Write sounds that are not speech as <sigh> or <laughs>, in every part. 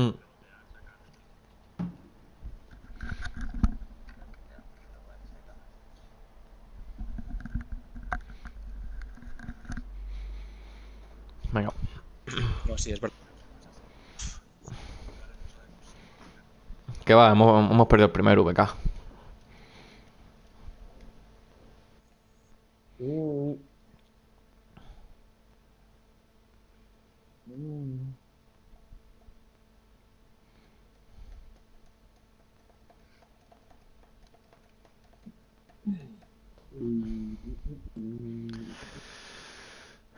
Mm. Venga. No, sí, es verdad. ¿Qué va? Hemos, hemos perdido el primer VK. Uh. Mm.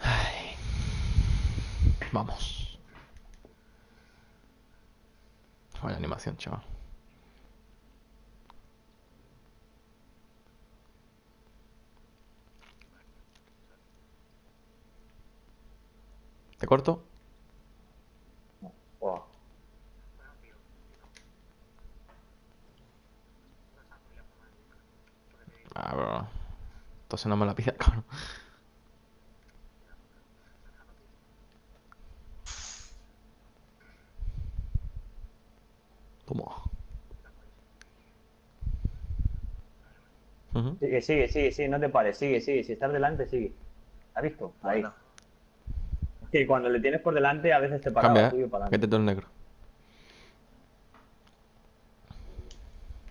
Ay. Vamos. Vaya animación, chaval. ¿Te corto? Buah. Ah, bro. Entonces no me la pidas, <laughs> cabrón. Toma. Ujú. Sigue, sigue, sigue, sigue, no te pares, sigue, sigue. Si estás delante, sigue. ¿Has visto? Ahí. Bueno. Que cuando le tienes por delante, a veces te para Cambia, tuyo para Que te adelante. el negro.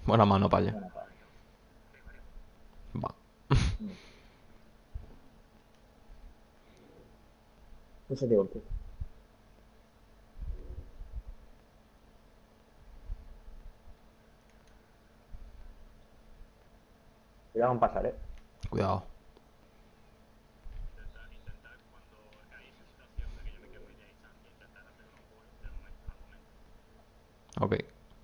Buena mano, paya. Bueno, para. Va. <laughs> No sé qué golpe. Cuidado con pasar, eh. Cuidado. Ok.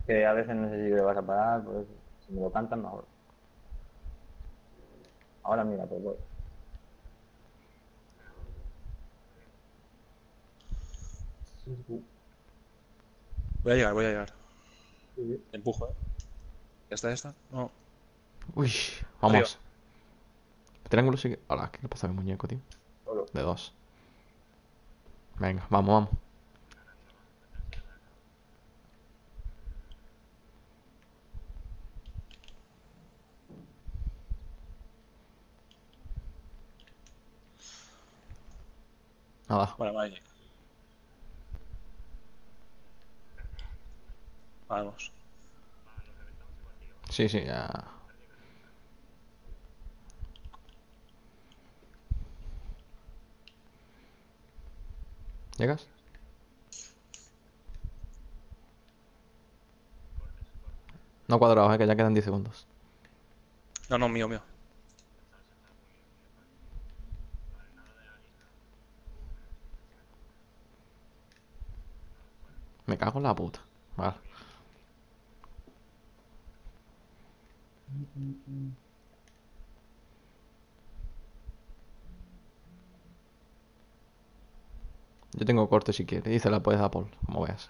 Que a veces no sé si le vas a parar, pues si me lo cantan, no. Ahora mira, pues voy. Voy a llegar, voy a llegar. Empujo, ¿eh? ¿Ya está, ya está? No. Uy, vamos. Triángulo sigue. Hola, ¿qué le pasa a mi muñeco, tío? De dos. Venga, vamos, vamos. Vale, vale. Vamos. Sí, sí, ya. ¿Llegas? No cuadrados, eh, que ya quedan 10 segundos. No, no, mío, mío. Me cago en la puta. Vale. Yo tengo corte si quieres. Y se la puedes dar Paul, como veas.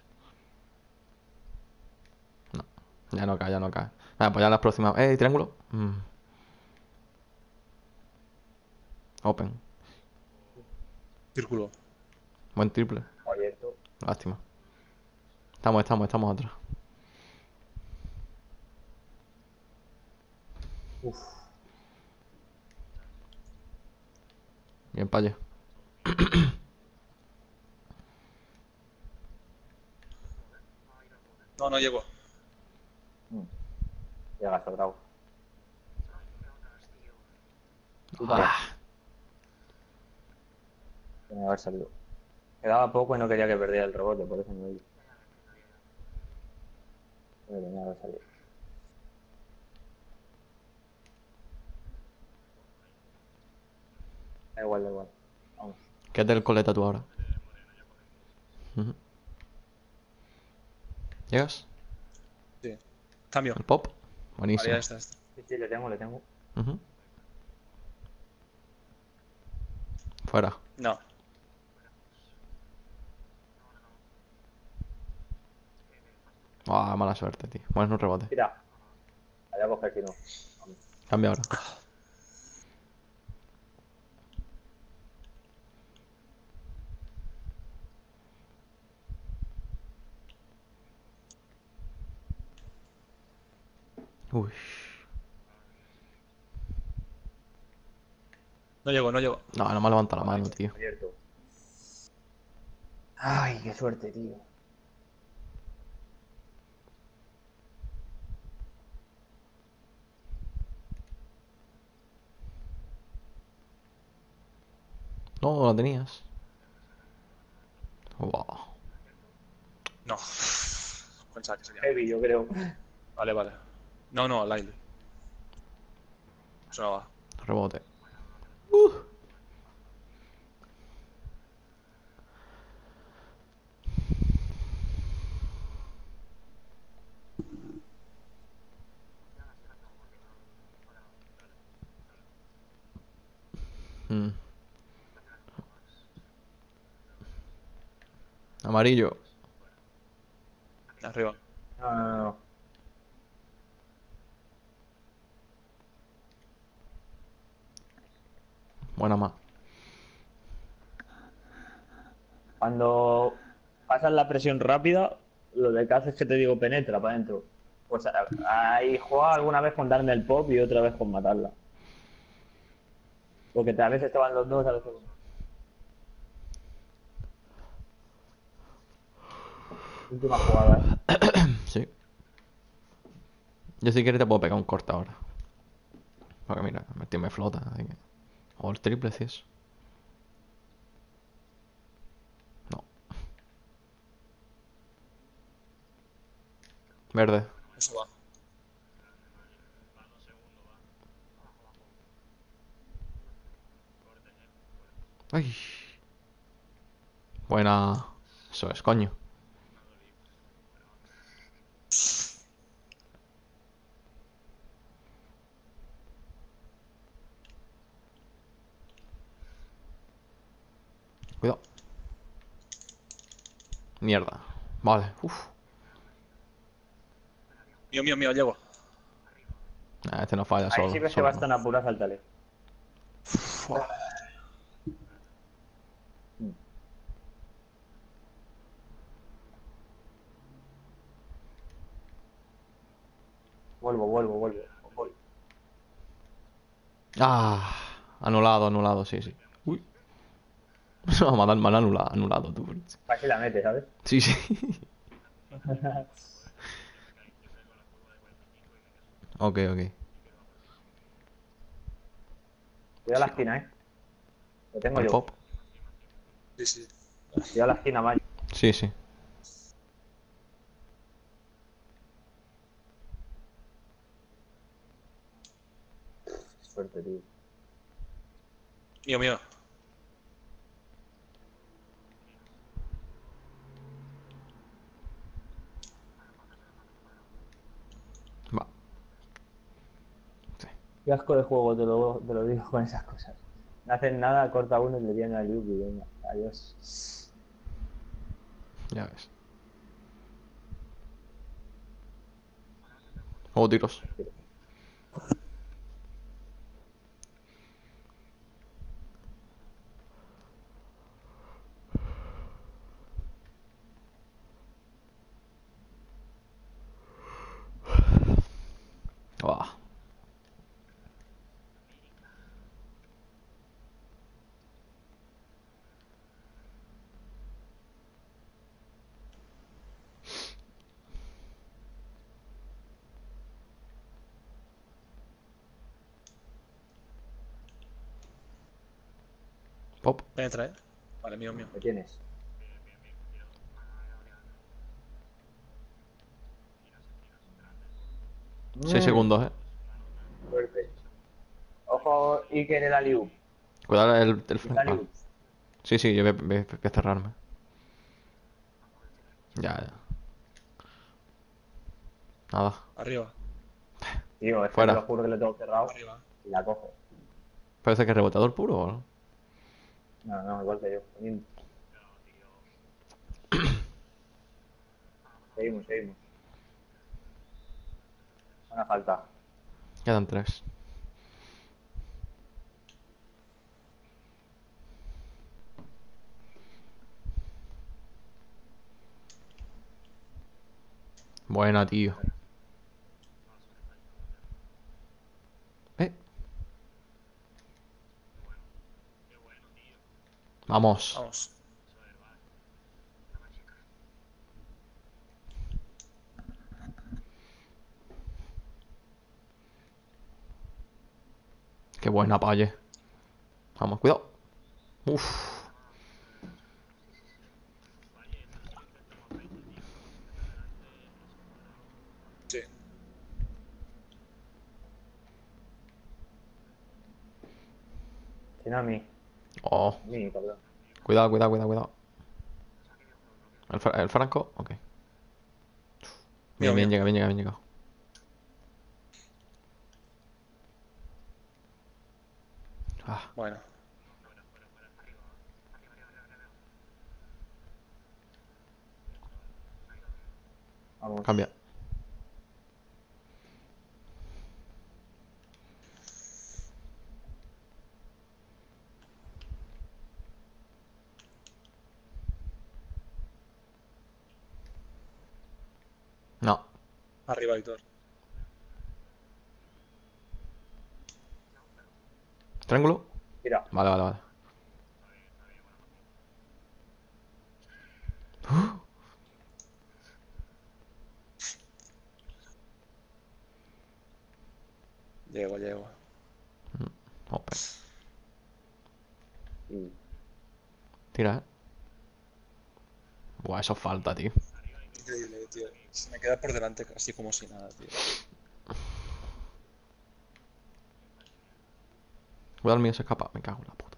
No. Ya no cae, ya no cae. Vale, pues ya las próximas. ¡Eh, triángulo! Mm. Open. Círculo. Buen triple. Abierto. Lástima. Estamos, estamos, estamos atrás. Uf. Bien, paye. No, no llego. Mm. Llega sobrado. Ah, Tenía que haber salido. Quedaba poco y no quería que perdiera el rebote, por eso no iba. Pero haber salido. Da igual, da igual. Vamos. Quédate el coleta tú ahora. ¿Llegas? Sí. Cambio. ¿El pop? Vale, Buenísimo. ya está. ya está. Sí, sí, le tengo, le tengo. Ujú. Fuera. No. Ah, mala suerte, tío. Bueno, es un rebote. Mira. Allá a coger aquí no. Cambia ahora. Uy. No llego, no llego. No, no me levanta la mano, tío. Ay, qué suerte, tío. No, la tenías. <laughs> Wow. No. Pensaba que sería. Heavy, yo creo. Vale, vale. No, no, al aire. Eso no va. Rebote. Mm. Amarillo. Arriba. No, no, no. Buena más. Cuando pasas la presión rápida, lo de que haces que te digo penetra para adentro. Pues ahí juega alguna vez con darme el pop y otra vez con matarla. Porque a veces te van los dos, a veces Última jugada. <coughs> Sí. Yo si quieres te puedo pegar un corte ahora. Porque mira, mi tío me flota. así que- O el triple si es. No. Verde. Eso va. Ay. Buena. Eso es, coño. Cuidado. Mierda. Vale. Uf. Mío, mío, mío, llego. Nah, este no falla Ahí solo. sí ves que solo vas no. tan apurado, sáltale. Vuelvo, vuelvo, vuelvo. Voy. Ah, anulado, anulado, sí, sí. Uy. <laughs> No, mal, mal anulado, anulado tú. Casi la metes, ¿sabes? Sí, sí. <laughs> Ok, ok. Cuidado la esquina, ¿eh? Lo tengo El yo. pop. Sí, sí. Cuidado la esquina, Mario. Sí, sí. Suerte, tío. Mío, mío. Va. Sí. Qué asco de juego, te lo, te lo digo con esas cosas. No hacen nada, corta uno y le viene al Yuki. Venga, adiós. Ya ves. Juego tiros. Buah. Pop. Penetra, eh. Vale, mío, mío. ¿Qué tienes? Seis segundos, eh. Suerte. Ojo, Iker el Aliu. Cuidado el, el El flanco. Aliu. Sí, sí, yo voy, voy- voy a cerrarme. Ya, ya. Nada. Arriba. Tío, es que Fuera. te lo juro que lo tengo cerrado Arriba. y la cojo. Parece que es rebotador puro o no? No, no, igual que yo. Seguimos, <coughs> seguimos. seguimos. Una falta. Quedan tres. Buena, tío. Vamos. Vamos. Qué buena palle. Vamos, cuidado. Uf. Sí. Tsunami. Oh. Cuidado, cuidado, cuidado, cuidado. ¿El, fra- el Franco? Ok. Bien, bien, llega, bien, llega, bien, llega. Ah, Bueno. Vamos. cambia. No. Arriba, Víctor. ¿Triángulo? Mira. Vale, vale, vale. <gasps> Llego, llego. Open. Y- Tira, eh. Buah, eso falta, tío. Increíble, tío. Se me queda por delante así como si nada, tío. Cuidado, el mío se escapa. Me cago en la puta.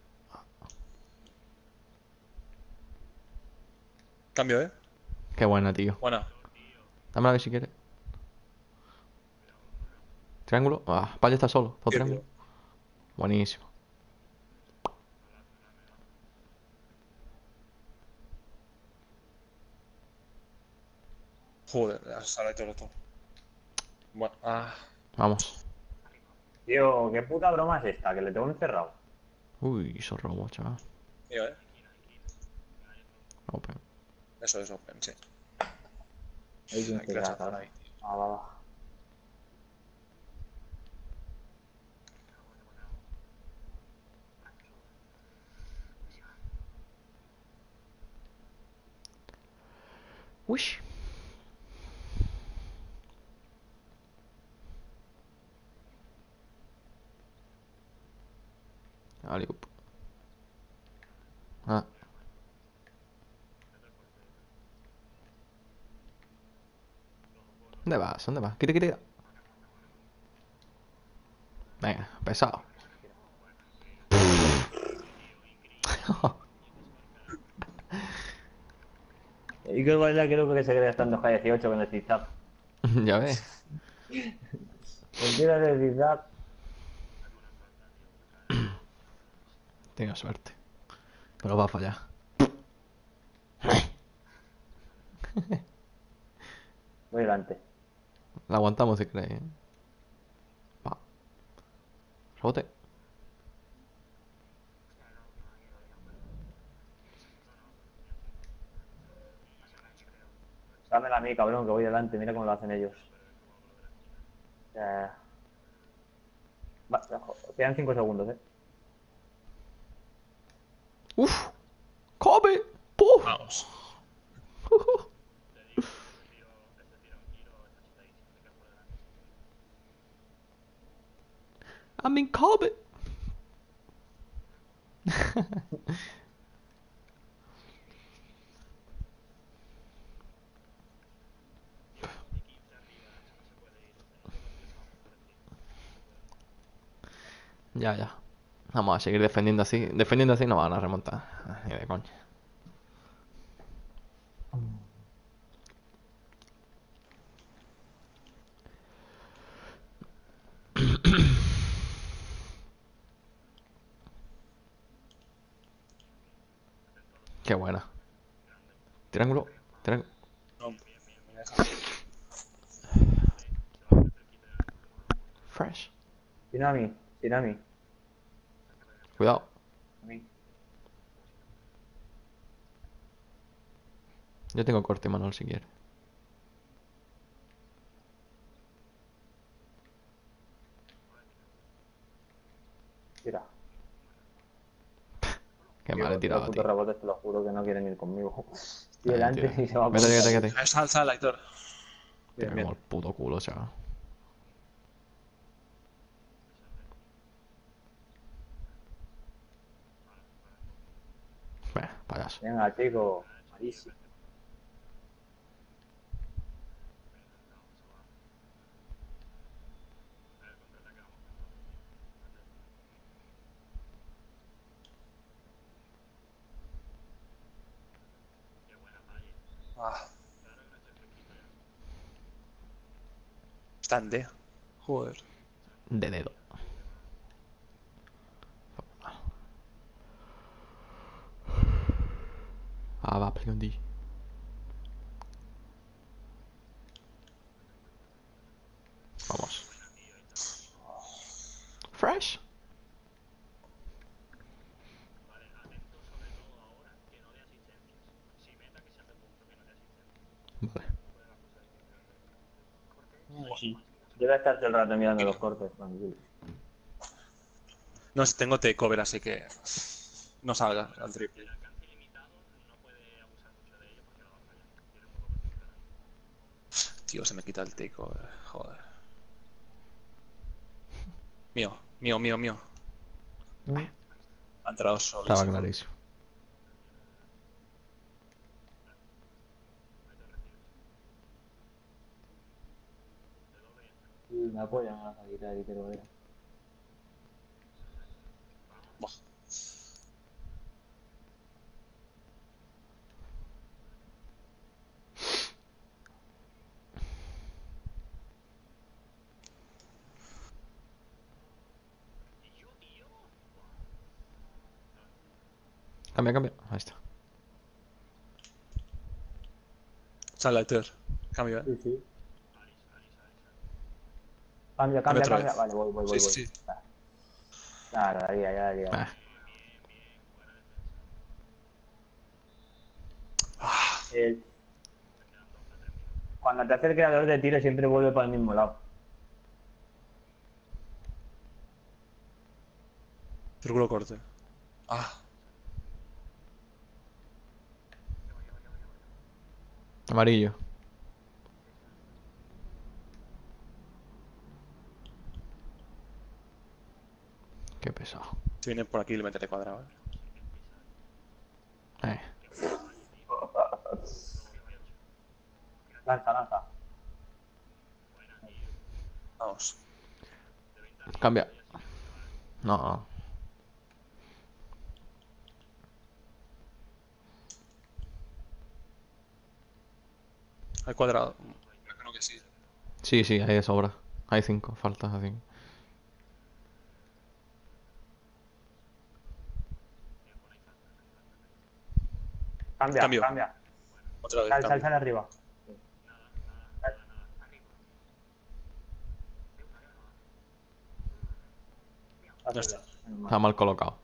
Cambio, ¿eh? Qué buena, tío. Buena. Dámela ver si quieres. Triángulo. Ah, está solo. Todo Tío, triángulo. Buenísimo. Joder, ahora todo todo. Bueno, ah. Vamos. Tío, qué puta broma es esta, que le tengo encerrado. Uy, eso robo, chaval. Mío, ¿eh? Open. Eso es open, sí. Hay que encerrar, ahí. Ah, va, va. Uy. ¿Dónde vas? ¿Dónde vas? Quita, quita. Venga, pesado. <laughs> Y que baila creo que se queda estando K18 con el zigzag. <laughs> ya ves. Cualquiera de zigzag. <clears throat> Tengo suerte. Pero va a fallar. Voy delante. La aguantamos si queréis. ¿eh? Va. Rebote. Dámela a mí, cabrón, que voy delante. Mira cómo lo hacen ellos. Eh... Va, quedan 5 segundos, eh. ¡Uf! ¡Come! ¡Puf! Vamos. I'm in Kobe. Ya, ya. Vamos a seguir defendiendo así. Defendiendo así no van a remontar. Ni de coña. Qué buena. Triángulo. Triángulo. Fresh. Tsunami, tsunami. Cuidado. Yo tengo corte, Manuel, si quieres. Tira. Qué mal he los tirado, putos tío. rebotes te lo juro que no quieren ir conmigo. <laughs> Estoy delante y se va a Vete, vete, vete. Sal, sal, Aitor. Bien, bien. el puto culo, chaval. Venga, payaso. Venga, chico. Malísimo. Ah. Está en D. Joder. De dedo. Ah, va, D. Vamos. Fresh. Vale. Debe estar todo el rato mirando los cortes, tranquilo. No, tengo takeover, así que. No salga al triple. Tío, se me quita el takeover. Joder. Mío, mío, mío, mío. Ha entrado solo. Estaba clarísimo. Me apoyan a la quitar y te lo. Buah. Cambia, cambia. Ahí está. Sal Aitor. Cambio, eh. Sí, sí. Cambia, cambia, cambia. vez. Vale, voy, voy, voy. Sí, voy. sí, sí. Claro, ahí, ahí, ahí. ahí. Ah, Ah, Eh, cuando te hace el creador de tiro siempre vuelve para el mismo lado. círculo corte. Ah, amarillo. Qué pesado. si viene por aquí le meteré cuadrado, eh. Eh. Lanza, lanza. Vamos. Cambia. No, no. Hay cuadrado. Creo que sí. Sí, sí, hay de sobra. Hay cinco, faltas así. Cambia, Cambio. cambia. Otra vez. Sal, sal, cambio. sal arriba. Ya está. Está mal colocado.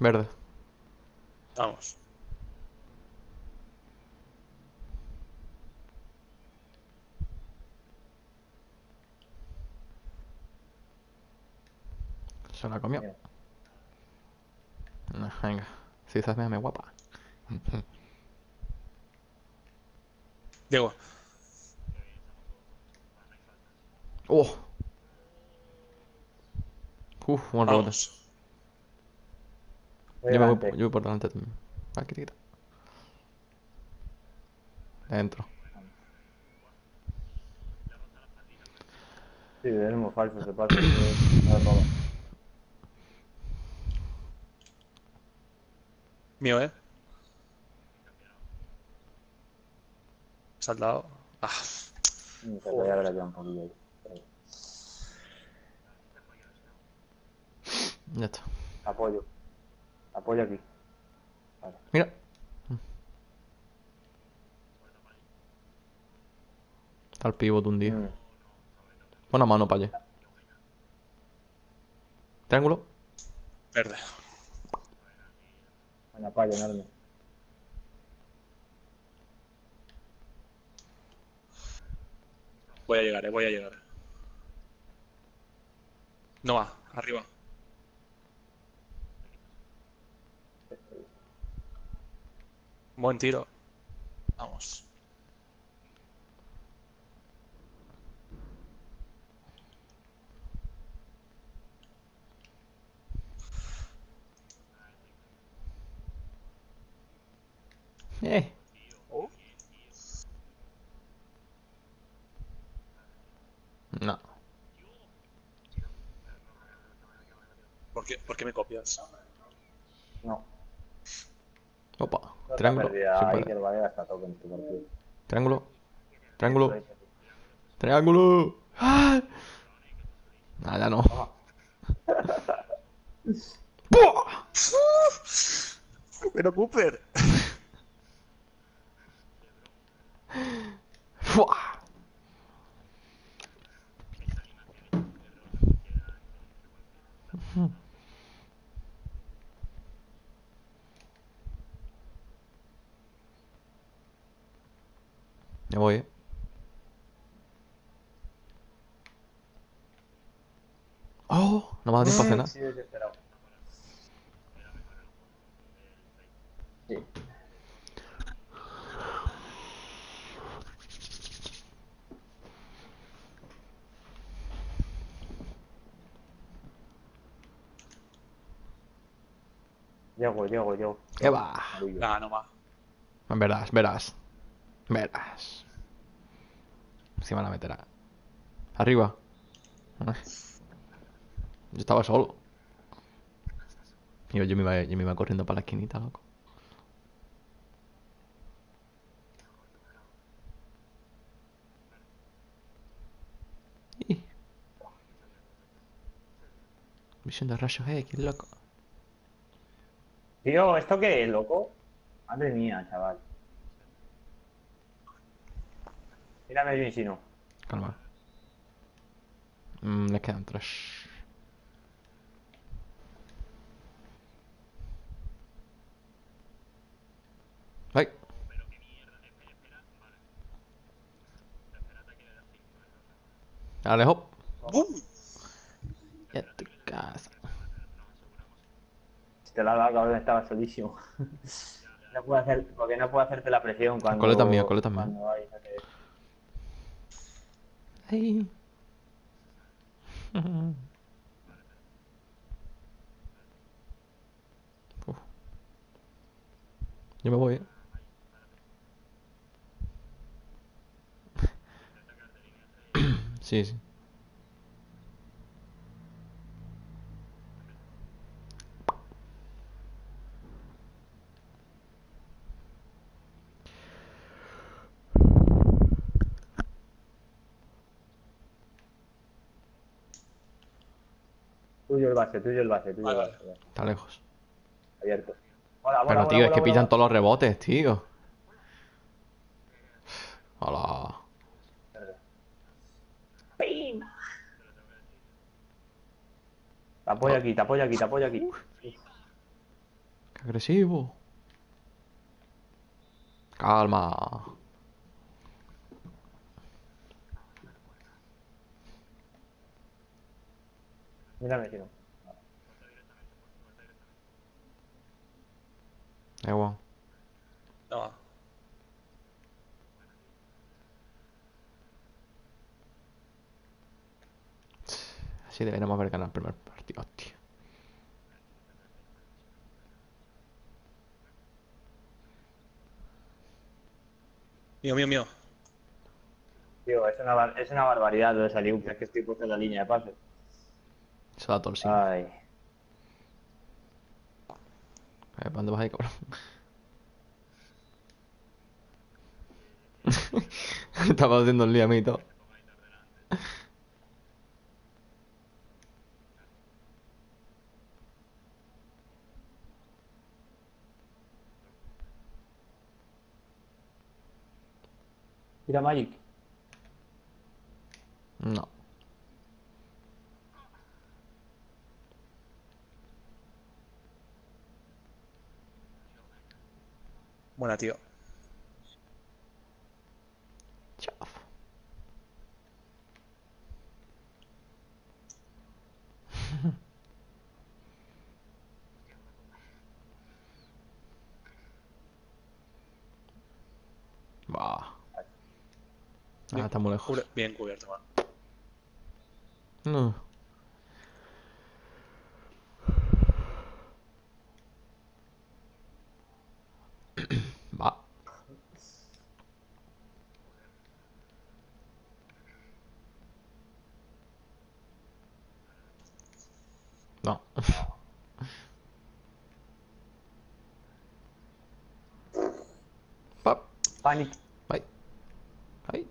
Verde. Vamos. Se la comió. No, venga. Si estás me guapa. <laughs> Diego. ¡Oh! Uf, buen rebote. Yo, me voy, yo voy por delante también. Va, quita. Dentro. Sí, es muy falso ese Mío, eh. Saltado. Ah, Ya está. Apoyo. Apoyo aquí. Mira. Está el pivot un día. Mm. Buena mano para allá. Triángulo. verde. Voy a llegar, eh, voy a llegar. No va, arriba. Buen tiro. Vamos. Eh. No. ¿Por qué, por qué me copias? No. Opa. No Triángulo. Triángulo. Triángulo. Triángulo. ¡Ah! Ya no. <laughs> Pero Cooper. ¡Fua! Ya voy, eh. ¡Oh! No me ha dado tiempo a cenar. Sí, desesperado. Sí. Llego, llego, llego. ¿Qué va? Nah, no va. Verás, verás. Verás. Se van a meter a... Arriba. Yo estaba solo. Yo, yo, me iba, yo me iba corriendo para la esquinita, loco. Visión de rayos X, loco. Tío, ¿esto qué es, loco? Madre mía, chaval. Mírame bien si no. Calma. Mm, les quedan tres. ¡Ay! Dale, hop. ¡Bum! Y a tu casa. Te la dado, cabrón, estaba solísimo. <laughs> No puedo hacer, porque no puedo hacerte la presión cuando... coleta mía, coleta mía. Ay. <laughs> Uf. Yo me voy, eh. Sí, sí. Tuyo el base, tuyo el base, tuyo el base. Está lejos. Abierto. Bola, Pero, tío, es que pillan todos los rebotes, tío. Hola. Te apoyo aquí, te apoyo aquí, te apoyo aquí. Qué agresivo. Calma. Mírame si no. Da Así deberíamos haber ganado el primer partido, tío. Mío, mío, mío. Tío, es una, bar- es una barbaridad lo de esa liga, es que estoy puesto en la línea de pase. Se da torcido. Ay. A ver, ¿para dónde vas ahí, cabrón? <laughs> Estaba haciendo el lío a mí y todo. Mira Magic. No. Buena, tío. Chaf. Ah, está muy lejos. Bien cubierto, va. No. <clears throat> Va. No. <laughs> Pap. Panic. Bye. Ahí.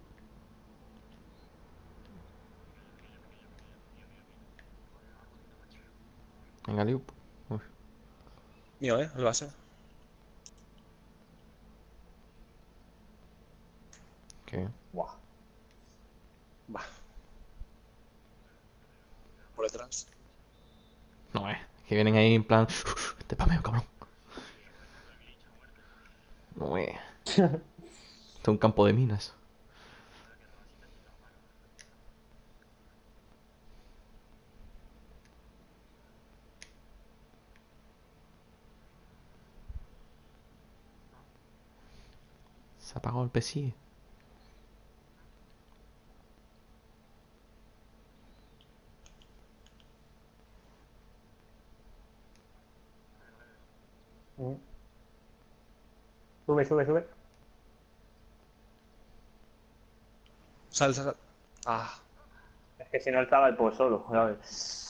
Venga, Liup. Uy, Mío, ¿eh? El base. qué. Buah. Va. Por detrás. No, eh. Que vienen ahí en plan. Te pameo, cabrón. No, eh. <laughs> Esto es un campo de minas. El PSI. Mm. Sube, sube, sube. Sal, sal, sal. Ah, Es que si no estaba el por solo, ¿sabes?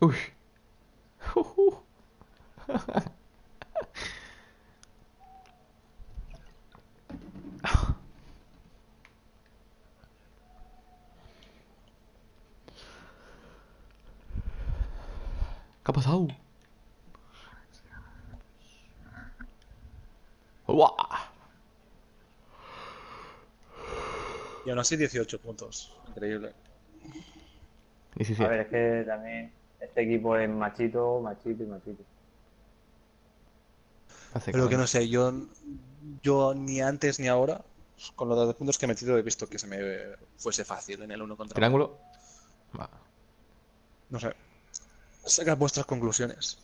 Uy. Ujú. ¿Qué ha pasado? ¡Guau! y aún así 18 puntos. Increíble. 17. A ver, es que también este equipo es machito, machito y machito. Hace Pero que no sé, yo, yo ni antes ni ahora, con los dos puntos que he metido, he visto que se me fuese fácil en el uno contra uno. Triángulo. Va. No sé. Sacad vuestras conclusiones.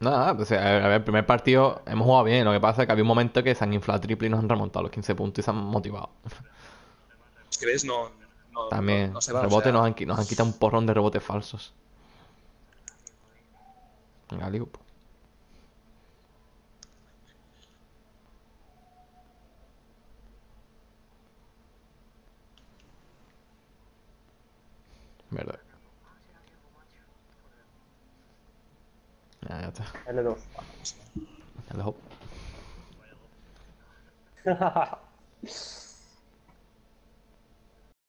Nada, pues, a ver, a ver, el primer partido hemos jugado bien. Lo que pasa es que había un momento que se han inflado triple y nos han remontado los 15 puntos y se han motivado. Es que ves, no, no, También, no, no se va. o rebote sea, nos, han, nos han quitado un porrón de rebotes falsos. Venga, Liup. Verdad. Ya, ya está. L2. Ya lo dejo. <laughs>